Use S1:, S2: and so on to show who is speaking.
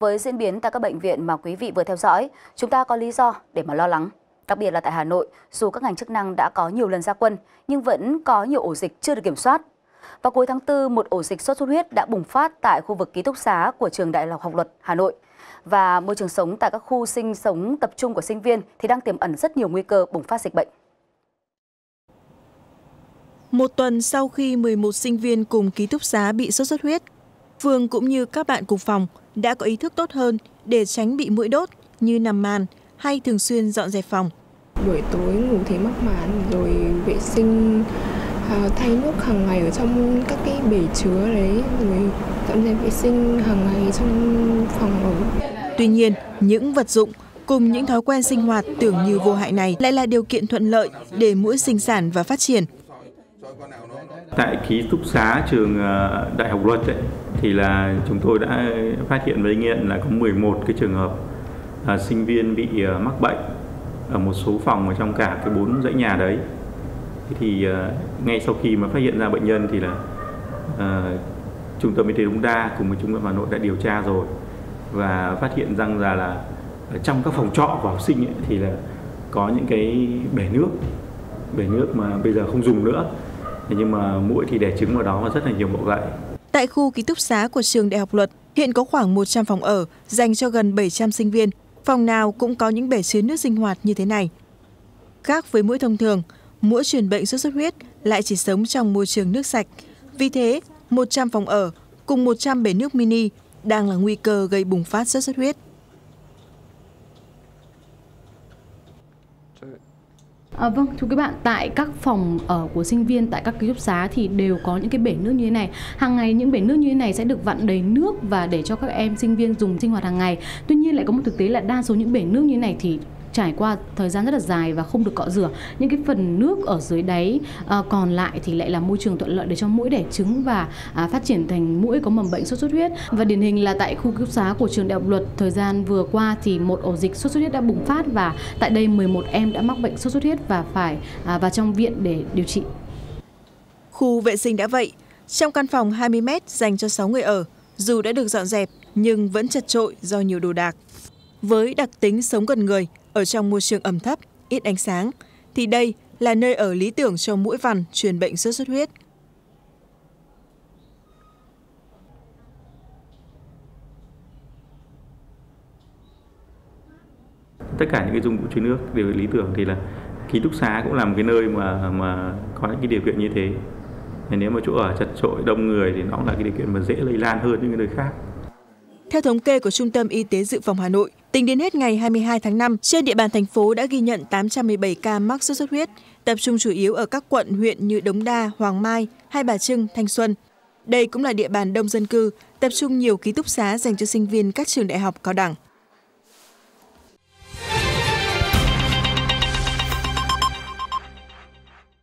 S1: Với diễn biến tại các bệnh viện mà quý vị vừa theo dõi, chúng ta có lý do để mà lo lắng. Đặc biệt là tại Hà Nội, dù các ngành chức năng đã có nhiều lần ra quân, nhưng vẫn có nhiều ổ dịch chưa được kiểm soát. Vào cuối tháng 4, một ổ dịch sốt xuất huyết đã bùng phát tại khu vực ký túc xá của trường Đại học Học luật Hà Nội. Và môi trường sống tại các khu sinh sống tập trung của sinh viên thì đang tiềm ẩn rất nhiều nguy cơ bùng phát dịch bệnh.
S2: Một tuần sau khi 11 sinh viên cùng ký túc xá bị sốt xuất huyết, Phương cũng như các bạn cùng phòng đã có ý thức tốt hơn để tránh bị mũi đốt như nằm màn hay thường xuyên dọn dẹp phòng.
S3: Buổi tối ngủ thấy mắc màn rồi vệ sinh à, thay nước hàng ngày ở trong các cái bể chứa đấy rồi dọn dẹp vệ sinh hàng ngày trong phòng ở.
S2: Tuy nhiên, những vật dụng cùng những thói quen sinh hoạt tưởng như vô hại này lại là điều kiện thuận lợi để mũi sinh sản và phát triển.
S4: Tại ký túc xá trường ờ, Đại học Luật ấy, thì là chúng tôi đã phát hiện với nghiện là có 11 cái trường hợp à, sinh viên bị à, mắc bệnh ở một số phòng ở trong cả cái bốn dãy nhà đấy. Thì à, ngay sau khi mà phát hiện ra bệnh nhân thì là à, trung tâm y tế Đống Đa cùng với trung tâm Hà Nội đã điều tra rồi và phát hiện rằng là là trong các phòng trọ của học sinh ấy, thì là có những cái bể nước bể nước mà bây giờ không dùng nữa nhưng mà mũi thì đẻ trứng vào đó và rất là nhiều bộ gậy
S2: Tại khu ký túc xá của trường Đại học Luật, hiện có khoảng 100 phòng ở dành cho gần 700 sinh viên. Phòng nào cũng có những bể chứa nước sinh hoạt như thế này. Khác với mũi thông thường, mũi truyền bệnh sốt xuất huyết lại chỉ sống trong môi trường nước sạch. Vì thế, 100 phòng ở cùng 100 bể nước mini đang là nguy cơ gây bùng phát sốt xuất huyết.
S5: À, vâng, thưa các bạn, tại các phòng ở của sinh viên tại các ký túc xá thì đều có những cái bể nước như thế này. Hàng ngày những bể nước như thế này sẽ được vặn đầy nước và để cho các em sinh viên dùng sinh hoạt hàng ngày. Tuy nhiên lại có một thực tế là đa số những bể nước như thế này thì trải qua thời gian rất là dài và không được cọ rửa những cái phần nước ở dưới đáy à, còn lại thì lại là môi trường thuận lợi để cho mũi đẻ trứng và à, phát triển thành mũi có mầm bệnh sốt xuất huyết và điển hình là tại khu ký xá của trường đại học luật thời gian vừa qua thì một ổ dịch sốt xuất huyết đã bùng phát và tại đây 11 em đã mắc bệnh sốt xuất huyết và phải à, vào trong viện để điều trị.
S2: Khu vệ sinh đã vậy, trong căn phòng 20 mét dành cho 6 người ở, dù đã được dọn dẹp nhưng vẫn chật trội do nhiều đồ đạc. Với đặc tính sống gần người, ở trong môi trường ẩm thấp, ít ánh sáng, thì đây là nơi ở lý tưởng cho mũi vằn truyền bệnh sốt xuất huyết.
S4: Tất cả những cái dụng cụ chứa nước đều lý tưởng thì là ký túc xá cũng là một cái nơi mà mà có những cái điều kiện như thế. Nếu mà chỗ ở chật trội đông người thì nó là cái điều kiện mà dễ lây lan hơn những cái nơi khác.
S2: Theo thống kê của Trung tâm Y tế Dự phòng Hà Nội, tính đến hết ngày 22 tháng 5, trên địa bàn thành phố đã ghi nhận 817 ca mắc sốt xuất huyết, tập trung chủ yếu ở các quận huyện như Đống Đa, Hoàng Mai, Hai Bà Trưng, Thanh Xuân. Đây cũng là địa bàn đông dân cư, tập trung nhiều ký túc xá dành cho sinh viên các trường đại học cao đẳng.